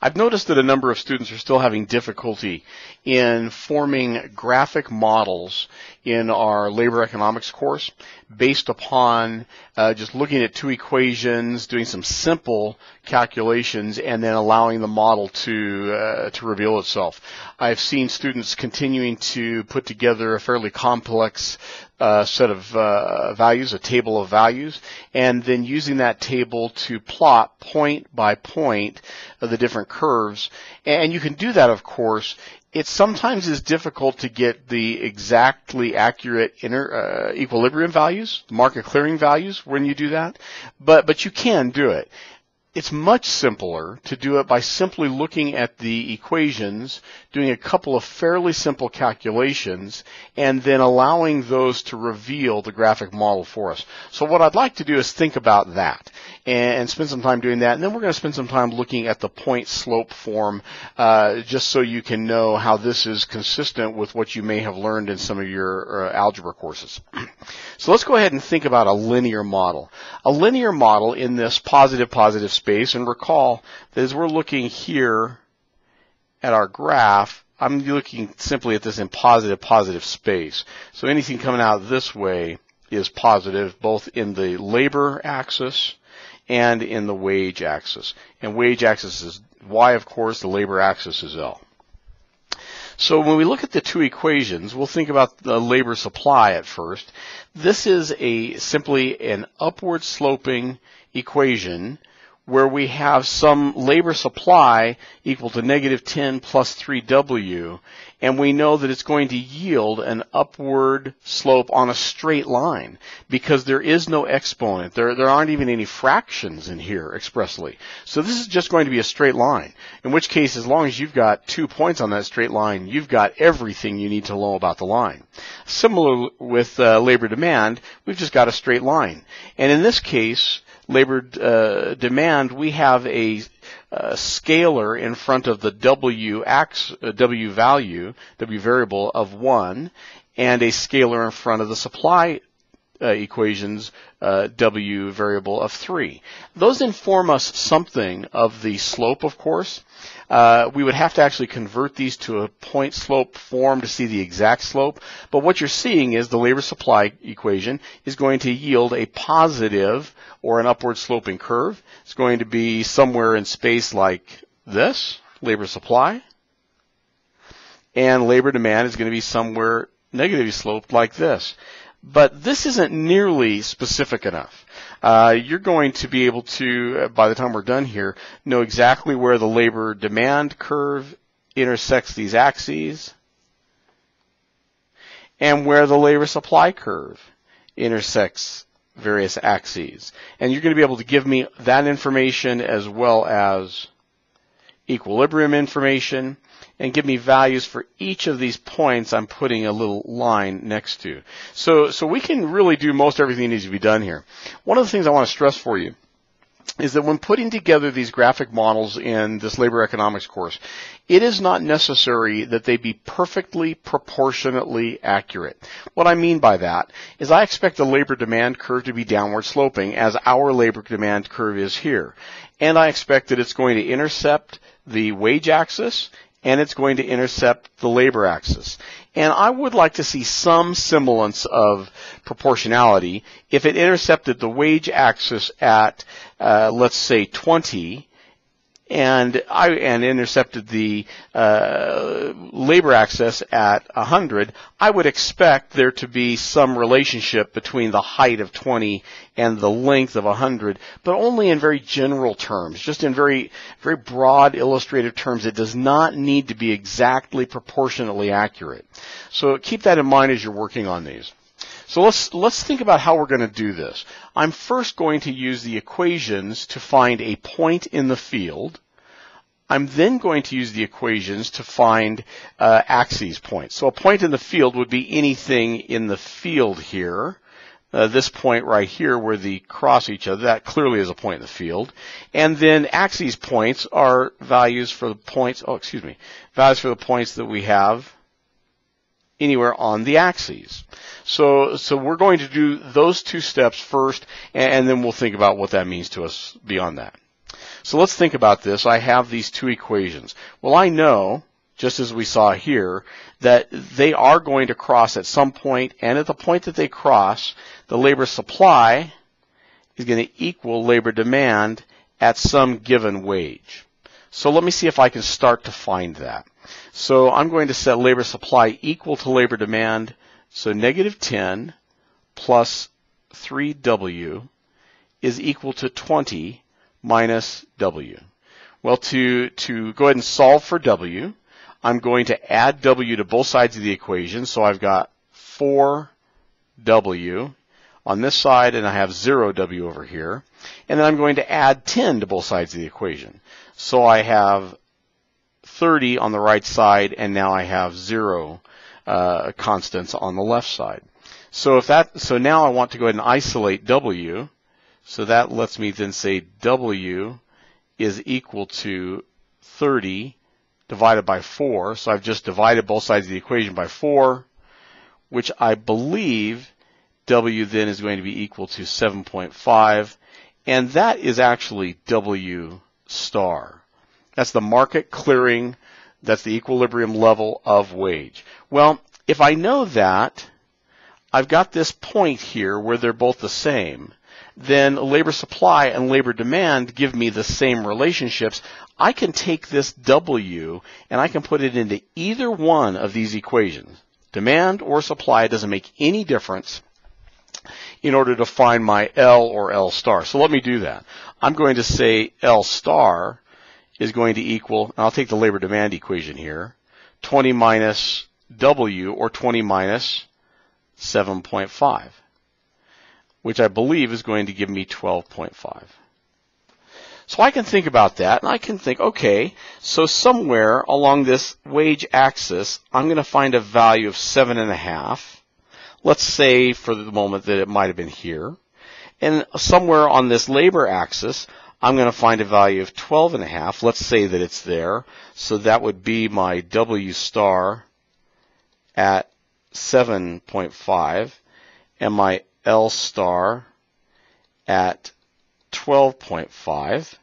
I've noticed that a number of students are still having difficulty in forming graphic models in our labor economics course based upon uh, just looking at two equations, doing some simple calculations, and then allowing the model to uh, to reveal itself. I've seen students continuing to put together a fairly complex uh, set of uh, values, a table of values, and then using that table to plot point by point the different curves. And you can do that, of course, it sometimes is difficult to get the exactly accurate inner uh, equilibrium values, market clearing values when you do that, but but you can do it. It's much simpler to do it by simply looking at the equations, doing a couple of fairly simple calculations, and then allowing those to reveal the graphic model for us. So what I'd like to do is think about that and, spend some time doing that. And then we're going to spend some time looking at the point slope form, uh, just so you can know how this is consistent with what you may have learned in some of your uh, algebra courses. so let's go ahead and think about a linear model. A linear model in this positive positive space, and recall that as we're looking here at our graph, I'm looking simply at this in positive positive space. So anything coming out this way is positive both in the labor axis and in the wage axis. And wage axis is Y, of course, the labor axis is L. So when we look at the two equations, we'll think about the labor supply at first. This is a simply an upward sloping equation where we have some labor supply equal to negative 10 plus 3W, and we know that it's going to yield an upward slope on a straight line because there is no exponent. There, there aren't even any fractions in here expressly. So this is just going to be a straight line, in which case, as long as you've got two points on that straight line, you've got everything you need to know about the line. Similar with uh, labor demand, we've just got a straight line. And in this case, labor uh, demand, we have a, a, scalar in front of the W, ax, uh, w value, W variable of 1, and a scalar in front of the supply uh, equations uh, w variable of 3. Those inform us something of the slope, of course. Uh, we would have to actually convert these to a point slope form to see the exact slope. But what you're seeing is the labor supply equation is going to yield a positive or an upward sloping curve. It's going to be somewhere in space like this, labor supply. And labor demand is going to be somewhere negatively sloped like this. But this isn't nearly specific enough. Uh, you're going to be able to, uh, by the time we're done here, know exactly where the labor demand curve intersects these axes and where the labor supply curve intersects various axes. And you're going to be able to give me that information as well as equilibrium information and give me values for each of these points I'm putting a little line next to. So, so we can really do most everything that needs to be done here. One of the things I want to stress for you is that when putting together these graphic models in this labor economics course, it is not necessary that they be perfectly proportionately accurate. What I mean by that is I expect the labor demand curve to be downward sloping as our labor demand curve is here. And I expect that it's going to intercept the wage axis and it's going to intercept the labor axis. And I would like to see some semblance of proportionality. If it intercepted the wage axis at, uh, let's say, 20, and I and intercepted the uh, labor axis at 100, I would expect there to be some relationship between the height of 20 and the length of 100, but only in very general terms, just in very very broad illustrative terms. It does not need to be exactly proportionately accurate. So keep that in mind as you're working on these. So let's, let's think about how we're going to do this. I'm first going to use the equations to find a point in the field. I'm then going to use the equations to find uh, axes points. So a point in the field would be anything in the field here. Uh, this point right here where they cross each other, that clearly is a point in the field. And then axes points are values for the points, oh, excuse me, values for the points that we have anywhere on the axes. So, so we're going to do those two steps first, and, then we'll think about what that means to us beyond that. So let's think about this. I have these two equations. Well, I know, just as we saw here, that they are going to cross at some point, and at the point that they cross, the labor supply is going to equal labor demand at some given wage. So let me see if I can start to find that. So I'm going to set labor supply equal to labor demand. So negative 10 plus 3W is equal to 20 minus W. Well, to, to go ahead and solve for W, I'm going to add W to both sides of the equation. So I've got 4W on this side and I have 0W over here. And then I'm going to add 10 to both sides of the equation. So I have 30 on the right side and now I have 0 uh, constants on the left side. So if that, so now I want to go ahead and isolate W. So that lets me then say W is equal to 30 divided by 4. So I've just divided both sides of the equation by 4, which I believe W then is going to be equal to 7.5. And that is actually W star. That's the market clearing, that's the equilibrium level of wage. Well, if I know that, I've got this point here where they're both the same. Then labor supply and labor demand give me the same relationships. I can take this W and I can put it into either one of these equations. Demand or supply doesn't make any difference in order to find my L or L star. So let me do that. I'm going to say L star is going to equal, I'll take the labor demand equation here, 20 minus W or 20 minus 7.5, which I believe is going to give me 12.5. So I can think about that and I can think, okay, so somewhere along this wage axis, I'm going to find a value of seven and a half. Let's say for the moment that it might have been here. And somewhere on this labor axis, I'm going to find a value of 12 and a half. Let's say that it's there. So that would be my W star at 7.5 and my L star at 12.5.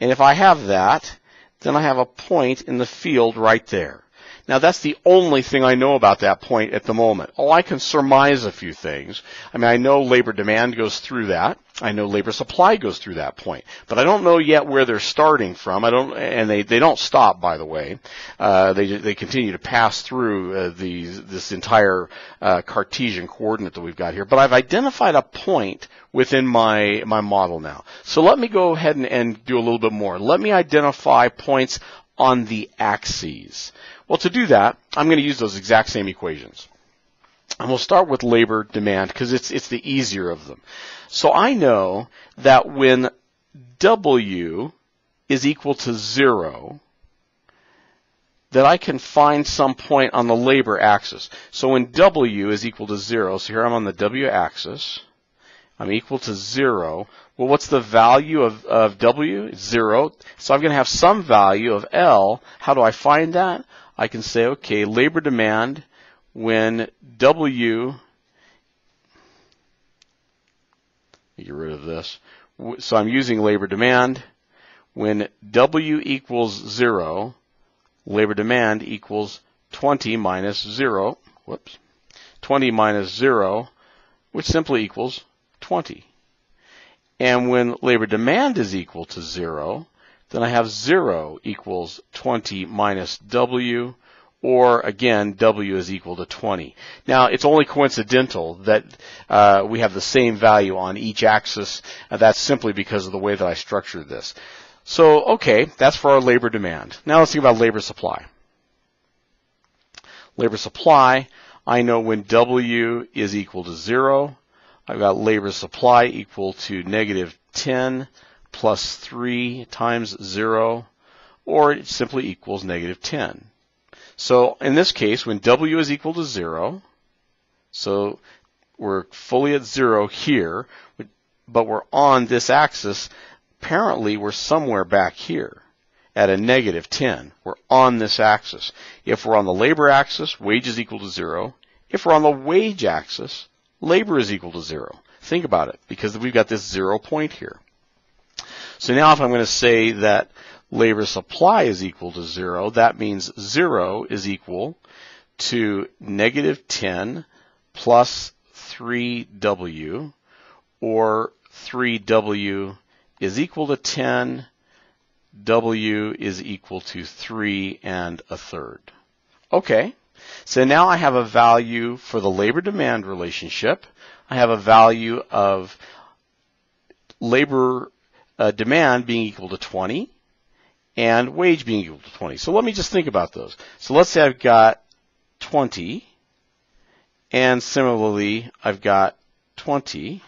And if I have that, then I have a point in the field right there. Now that's the only thing I know about that point at the moment. Oh, I can surmise a few things. I mean, I know labor demand goes through that. I know labor supply goes through that point, but I don't know yet where they're starting from. I don't, and they, they don't stop, by the way. Uh, they they continue to pass through uh, this entire uh, Cartesian coordinate that we've got here. But I've identified a point within my my model now. So let me go ahead and, and do a little bit more. Let me identify points on the axes. Well, to do that, I'm going to use those exact same equations. And we'll start with labor demand because it's, it's the easier of them. So I know that when W is equal to zero, that I can find some point on the labor axis. So when W is equal to zero, so here I'm on the W axis, I'm equal to zero. Well, what's the value of, of W? Zero. So I'm going to have some value of L. How do I find that? I can say, okay, labor demand when W, get rid of this. So I'm using labor demand. When W equals zero, labor demand equals 20 minus zero, whoops, 20 minus zero, which simply equals 20. And when labor demand is equal to zero, then I have 0 equals 20 minus W, or again, W is equal to 20. Now, it's only coincidental that uh, we have the same value on each axis. Uh, that's simply because of the way that I structured this. So, okay, that's for our labor demand. Now let's think about labor supply. Labor supply, I know when W is equal to 0, I've got labor supply equal to negative 10 plus 3 times 0, or it simply equals negative 10. So in this case, when W is equal to 0, so we're fully at 0 here, but we're on this axis, apparently we're somewhere back here at a negative 10. We're on this axis. If we're on the labor axis, wage is equal to 0. If we're on the wage axis, labor is equal to 0. Think about it, because we've got this 0 point here. So now if I'm going to say that labor supply is equal to zero, that means zero is equal to negative 10 plus 3W or 3W is equal to 10, W is equal to 3 and a third. Okay, so now I have a value for the labor demand relationship. I have a value of labor uh, demand being equal to 20 and wage being equal to 20. So let me just think about those. So let's say I've got 20 and similarly I've got 20.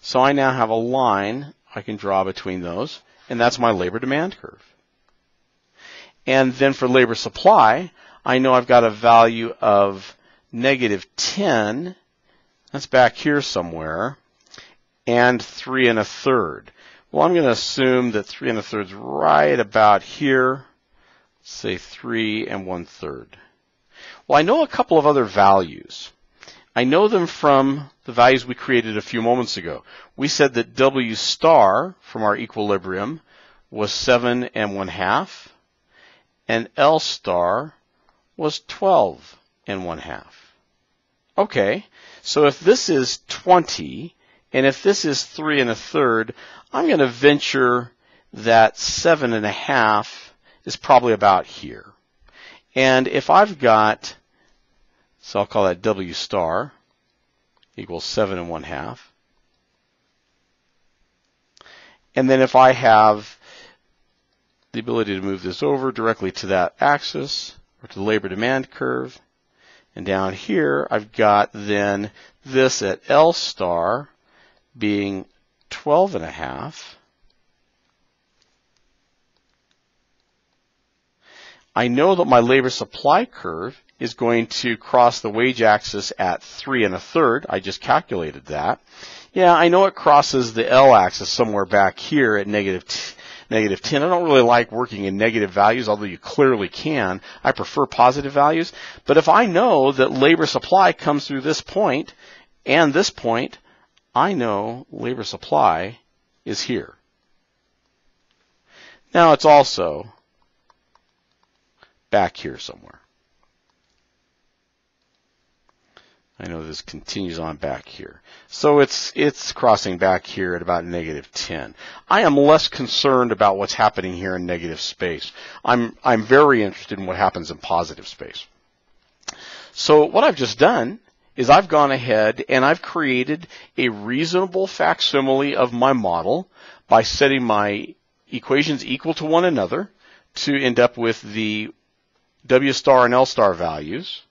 So I now have a line I can draw between those and that's my labor demand curve. And then for labor supply, I know I've got a value of negative 10, that's back here somewhere, and 3 and a third. Well, I'm going to assume that 3 and a third is right about here, say 3 and one third. Well, I know a couple of other values. I know them from the values we created a few moments ago. We said that W star from our equilibrium was 7 and 1 half, and L star was 12 and 1 half. Okay, so if this is 20, and if this is 3 and a third, I'm going to venture that 7 and a half is probably about here. And if I've got, so I'll call that W star equals 7 and 1 half. And then if I have the ability to move this over directly to that axis or to the labor demand curve. And down here, I've got then this at L star being 12 and a half. I know that my labor supply curve is going to cross the wage axis at three and a third. I just calculated that. Yeah, I know it crosses the L axis somewhere back here at negative negative 10. I don't really like working in negative values, although you clearly can. I prefer positive values. But if I know that labor supply comes through this point and this point, I know labor supply is here. Now it's also back here somewhere. I know this continues on back here. So it's, it's crossing back here at about negative 10. I am less concerned about what's happening here in negative space. I'm, I'm very interested in what happens in positive space. So what I've just done is I've gone ahead and I've created a reasonable facsimile of my model by setting my equations equal to one another to end up with the W star and L star values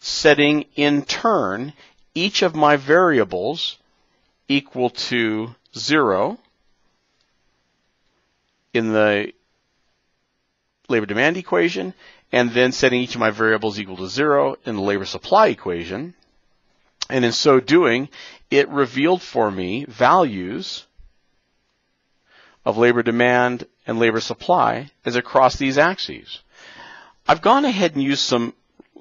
setting in turn each of my variables equal to zero in the labor demand equation, and then setting each of my variables equal to zero in the labor supply equation. And in so doing, it revealed for me values of labor demand and labor supply as across these axes. I've gone ahead and used some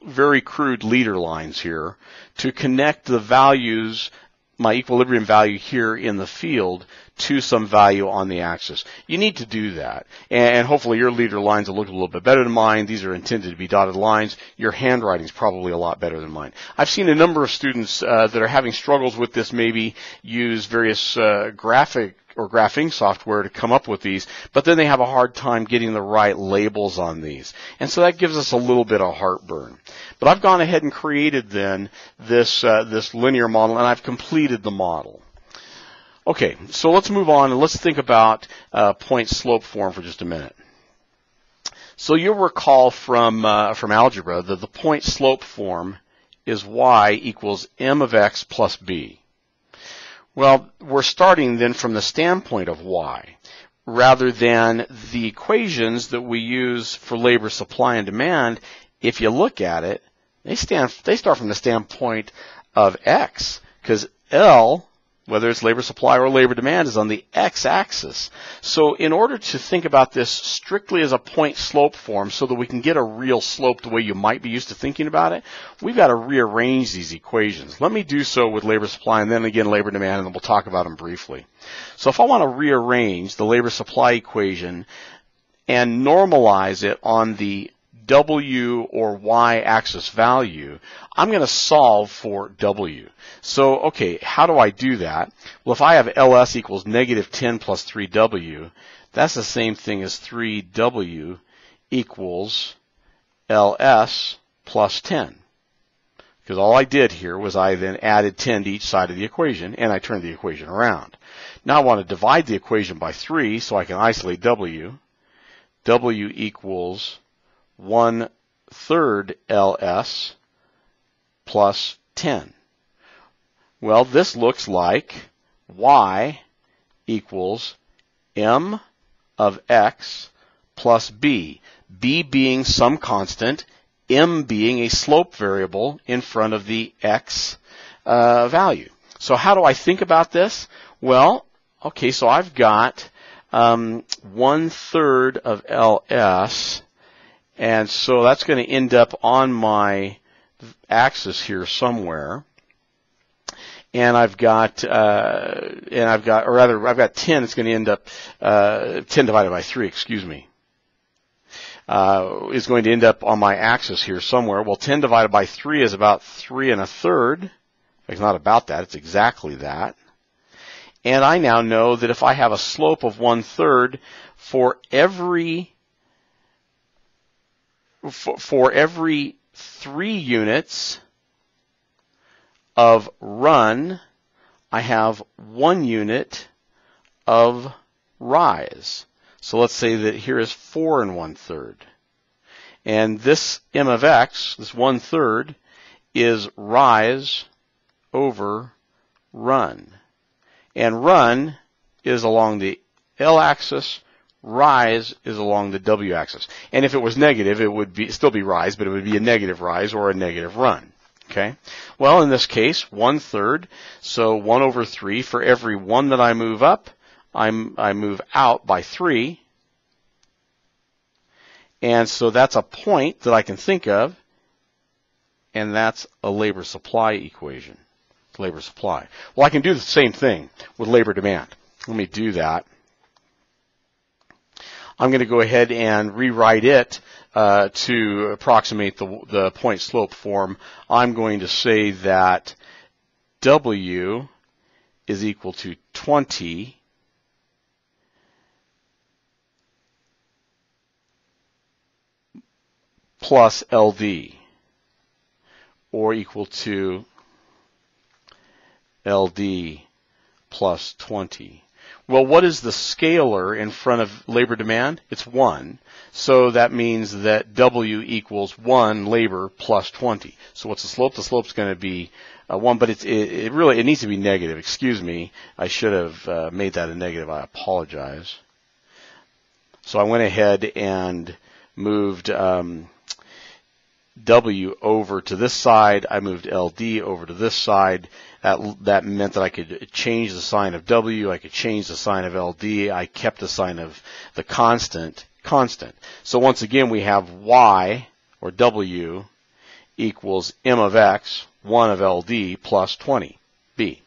very crude leader lines here to connect the values, my equilibrium value here in the field to some value on the axis. You need to do that. And hopefully your leader lines will look a little bit better than mine. These are intended to be dotted lines. Your handwriting is probably a lot better than mine. I've seen a number of students uh, that are having struggles with this maybe use various uh, graphic or graphing software to come up with these, but then they have a hard time getting the right labels on these. And so that gives us a little bit of heartburn. But I've gone ahead and created then this, uh, this linear model and I've completed the model. Okay, so let's move on and let's think about uh, point slope form for just a minute. So you'll recall from uh, from algebra that the point slope form is y equals m of x plus b. Well, we're starting then from the standpoint of y rather than the equations that we use for labor supply and demand. If you look at it, they stand they start from the standpoint of x because L whether it's labor supply or labor demand, is on the x-axis. So in order to think about this strictly as a point slope form so that we can get a real slope the way you might be used to thinking about it, we've got to rearrange these equations. Let me do so with labor supply and then again labor demand and then we'll talk about them briefly. So if I want to rearrange the labor supply equation and normalize it on the W or Y axis value, I'm going to solve for W. So, okay, how do I do that? Well, if I have LS equals negative 10 plus 3W, that's the same thing as 3W equals LS plus 10. Because all I did here was I then added 10 to each side of the equation, and I turned the equation around. Now I want to divide the equation by 3 so I can isolate W. W equals 1 third LS plus 10. Well, this looks like y equals m of x plus b, b being some constant, m being a slope variable in front of the x uh, value. So how do I think about this? Well, okay, so I've got um, one third of ls and so that's going to end up on my axis here somewhere. And I've got, uh, and I've got, or rather, I've got 10. It's going to end up, uh, 10 divided by 3, excuse me. Uh, is going to end up on my axis here somewhere. Well, 10 divided by 3 is about 3 and a third. It's not about that. It's exactly that. And I now know that if I have a slope of one third for every for, every three units of run, I have one unit of rise. So let's say that here is four and one third. And this m of x, this one third, is rise over run. And run is along the L axis rise is along the W axis. And if it was negative, it would be still be rise, but it would be a negative rise or a negative run. Okay. Well, in this case, one third. So one over three. For every one that I move up, I'm, I move out by three. And so that's a point that I can think of. And that's a labor supply equation. Labor supply. Well, I can do the same thing with labor demand. Let me do that. I'm going to go ahead and rewrite it uh, to approximate the, the point slope form. I'm going to say that W is equal to 20 plus LD or equal to LD plus 20. Well, what is the scalar in front of labor demand? It's 1. So that means that W equals 1 labor plus 20. So what's the slope? The slope's going to be uh, 1, but it, it, really, it needs to be negative. Excuse me. I should have uh, made that a negative. I apologize. So I went ahead and moved um, W over to this side. I moved LD over to this side. That, that meant that I could change the sign of W. I could change the sign of LD. I kept the sign of the constant constant. So once again, we have Y or W equals M of X, 1 of LD plus 20, B.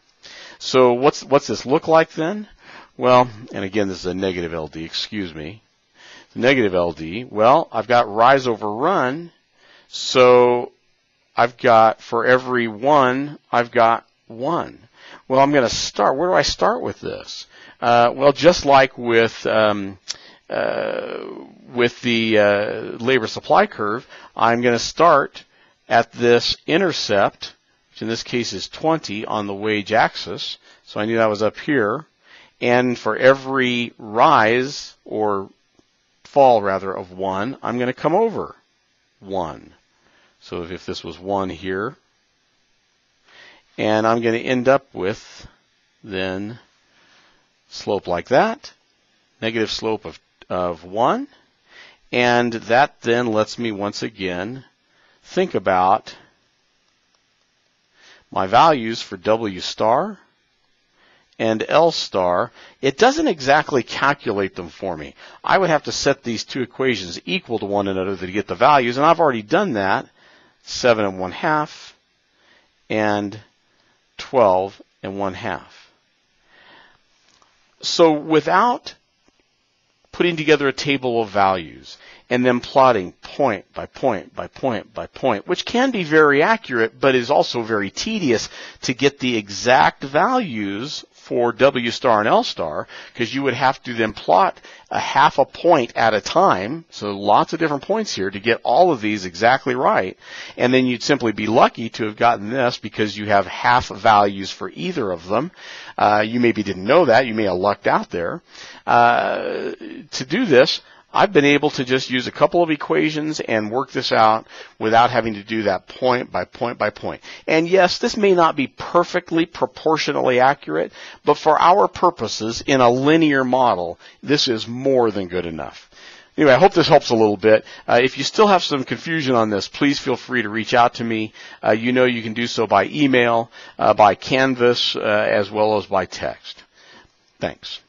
So what's, what's this look like then? Well, and again, this is a negative LD, excuse me. Negative LD, well, I've got rise over run so I've got, for every one, I've got one. Well, I'm going to start. Where do I start with this? Uh, well, just like with um, uh, with the uh, labor supply curve, I'm going to start at this intercept, which in this case is 20 on the wage axis. So I knew that was up here. And for every rise or fall rather of one, I'm going to come over one. So if this was 1 here, and I'm going to end up with then slope like that, negative slope of, of 1, and that then lets me once again think about my values for W star and L star, it doesn't exactly calculate them for me. I would have to set these two equations equal to one another to get the values, and I've already done that. 7 and 1 half and 12 and 1 half. So without putting together a table of values and then plotting point by point by point by point, which can be very accurate, but is also very tedious to get the exact values for W star and L star, because you would have to then plot a half a point at a time, so lots of different points here to get all of these exactly right, and then you'd simply be lucky to have gotten this because you have half values for either of them. Uh, you maybe didn't know that, you may have lucked out there. Uh, to do this, I've been able to just use a couple of equations and work this out without having to do that point by point by point. And yes, this may not be perfectly proportionally accurate, but for our purposes in a linear model, this is more than good enough. Anyway, I hope this helps a little bit. Uh, if you still have some confusion on this, please feel free to reach out to me. Uh, you know you can do so by email, uh, by Canvas, uh, as well as by text. Thanks.